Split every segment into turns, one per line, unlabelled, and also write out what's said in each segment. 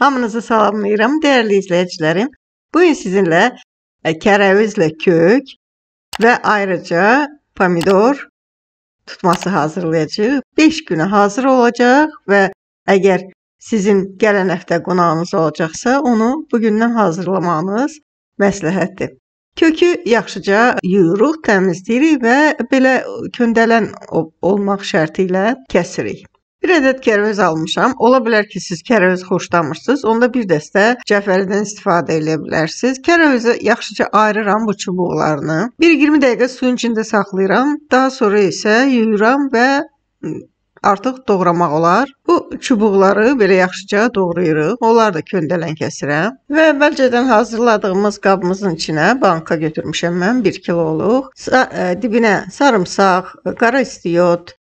Hamınızı salamlayıram, dəyərli izləyicilərim. Bu gün sizinlə e, kərəvizlə kök və ayrıca pomidor tutması hazırlayacağıq. 5 günə hazır olacaq və əgər sizin gələn həftə qonağınız olacaqsa, onu bugündən hazırlamağınız məsləhətdir. Kökü yaxşıca yuyuruq, təmizləyirik və belə köndələn olmaq şərti ilə kəsirik. Bir ədəd kərəviz almışam. Ola bilər ki, siz kərəviz xoşlamırsınız. Onda bir dəstə cəfəridən istifadə edə bilərsiniz. Kərəvizi yaxşıca ayırıram bu çubuqlarını. 1-20 dəqiqə suyun içində saxlayıram. Daha sonra isə yuyuram və artıq doğramaq olar. Bu çubuqları belə yaxşıca doğrayırıq. Onları da köndələn kəsirəm. Və əvvəlcədən hazırladığımız qabımızın içinə banka götürmüşəm mən 1 kiloluq. Sa ə, dibinə sarımsaq, qara istiot,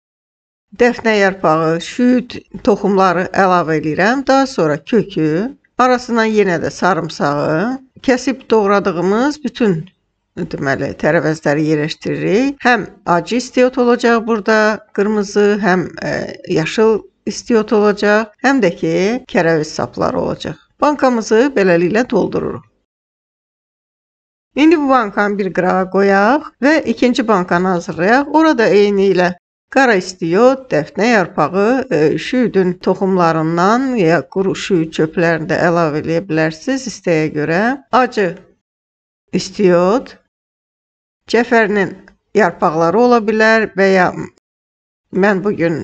dəfnə yarpağı, şüd toxumları əlavə edirəm. Daha sonra kökü, arasına yenə də sarımsağı, kəsib doğradığımız bütün deməli tərəvəzləri yerləşdiririk. Həm acı istiot olacaq burada, qırmızı, həm ə, e, yaşıl istiot olacaq, həm də ki, kərəviz sapları olacaq. Bankamızı beləliklə doldururuq. İndi bu bankanı bir qırağa qoyaq və ikinci bankanı hazırlayaq. Orada eyni ilə Qara istiot, dəfnə yarpağı, e, şüydün toxumlarından ya quru şüy çöplərini də əlavə edə bilərsiniz istəyə görə. Acı istiot, cəfərinin yarpaqları ola bilər və ya mən bu gün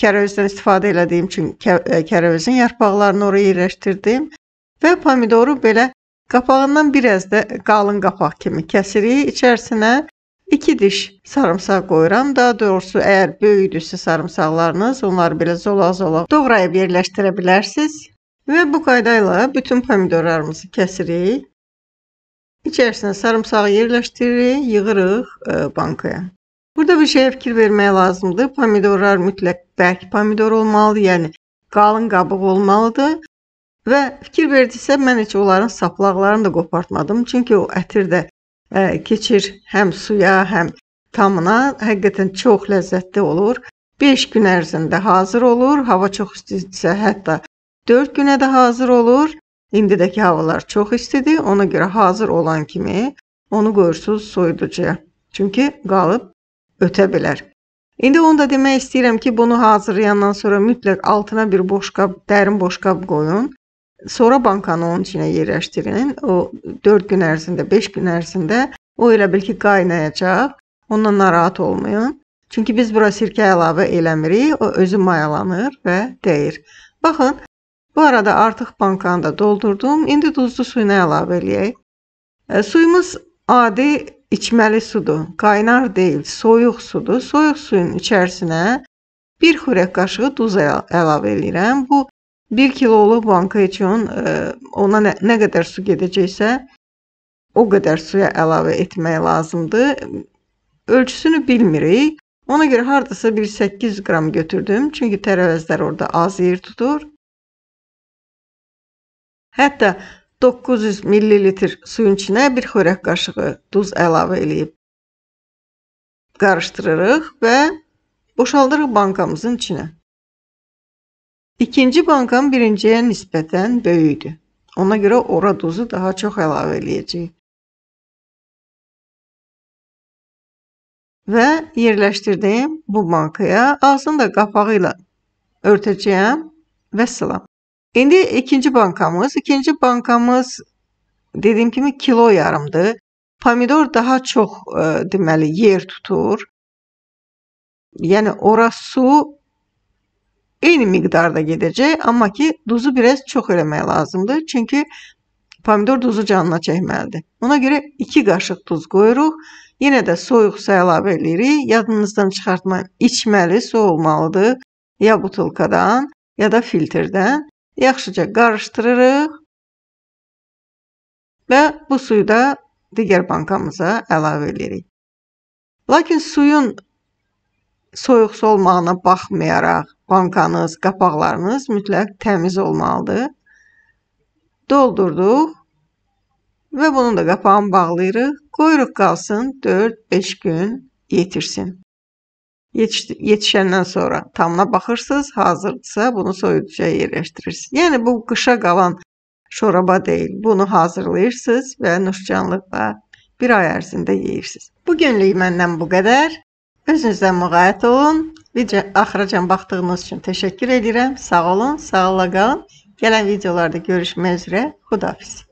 kərəvizdən istifadə elədiyim üçün e, kərəvizin yarpaqlarını oraya yerləşdirdim və pomidoru belə qapağından biraz da qalın qapaq kimi kəsirik. İçərisinə 2 diş sarımsaq qoyuram. Daha doğrusu əgər böyükdürsə sarımsaqlarınız, onları belə zolaq-zolaq doğrayıb yerləşdirə bilərsiniz. Və bu qayda ilə bütün pomidorlarımızı kəsirik. İçərisinə sarımsağı yerləşdiririk, yığırıq e, bankaya. Burada bir şeyə fikir vermək lazımdır. Pomidorlar mütləq bərk pomidor olmalıdır, yəni qalın qabıq olmalıdır. Və fikir verdinizsə, mən heç onların saplaqlarını da qopartmadım. Çünki o ətir də keçir həm suya, həm tamına. Həqiqətən çox ləzzətli olur. 5 gün ərzində hazır olur. Hava çox istidirsə, hətta 4 günə də hazır olur. İndidəki havalar çox istidir. Ona görə hazır olan kimi onu qoyursunuz soyuducuya. Çünki qalıb ötə bilər. İndi onu da demək istəyirəm ki, bunu hazırlayandan sonra mütləq altına bir boşqab, dərin boşqab qoyun. Sonra bankanı onun içinə yerləşdirin. O 4 gün ərzində, 5 gün ərzində o elə bil ki, qaynayacaq. Ondan narahat olmayın. Çünki biz bura sirkə əlavə eləmirik. O özü mayalanır və dəyir. Baxın, bu arada artıq bankanı da doldurdum. İndi duzlu suyunu əlavə eləyək. E, suyumuz adi içməli sudur. Qaynar deyil, soyuq sudur. Soyuq suyun içərisinə 1 xörək qaşığı duz əlavə eləyirəm. Bu 1 kiloluq banka üçün e, ona nə, nə qədər su gedəcəksə, o qədər suya əlavə etmək lazımdır. Ölçüsünü bilmirik. Ona görə hardasa bir 800 qram götürdüm. Çünki tərəvəzlər orada az yer tutur. Hətta 900 millilitr suyun içinə bir xörək qaşığı duz əlavə eləyib qarışdırırıq və boşaldırıq bankamızın içinə. İkinci bankam birinciyə nisbətən böyükdür. Ona görə ora duzu daha çox əlavə eləyəcəyik. Və yerləşdirdiyim bu bankaya ağzını da qapağı ilə örtəcəyəm və salam. İndi ikinci bankamız, ikinci bankamız dediyim kimi kilo yarımdır. Pomidor daha çox ə, e, deməli yer tutur. Yəni ora su eyni miqdarda gedəcək, amma ki, duzu biraz çox eləmək lazımdır. Çünki pomidor duzu canına çəkməlidir. Ona görə 2 qaşıq duz qoyuruq. Yenə də soyuq su əlavə edirik. Yadınızdan çıxartmayın. İçməli su olmalıdır. Ya butulkadan, ya da filtrdən. Yaxşıca qarışdırırıq. Və bu suyu da digər bankamıza əlavə edirik. Lakin suyun soyuq su olmağına baxmayaraq bankanız, qapaqlarınız mütləq təmiz olmalıdır. Doldurduq və bunun da qapağını bağlayırıq. Qoyuruq qalsın 4-5 gün yetirsin. Yetiş yetişəndən sonra tamına baxırsınız, hazırdırsa bunu soyuducuya yerləşdirirsiniz. Yəni bu qışa qalan şoraba deyil. Bunu hazırlayırsınız və nuşcanlıqla bir ay ərzində yeyirsiniz. Bu günlük məndən bu qədər. Özünüzdən müğayət olun. Video axıracan baxdığınız üçün təşəkkür edirəm. Sağ olun, sağlıqla qalın. Gələn videolarda görüşmək üzrə. Xudafiz.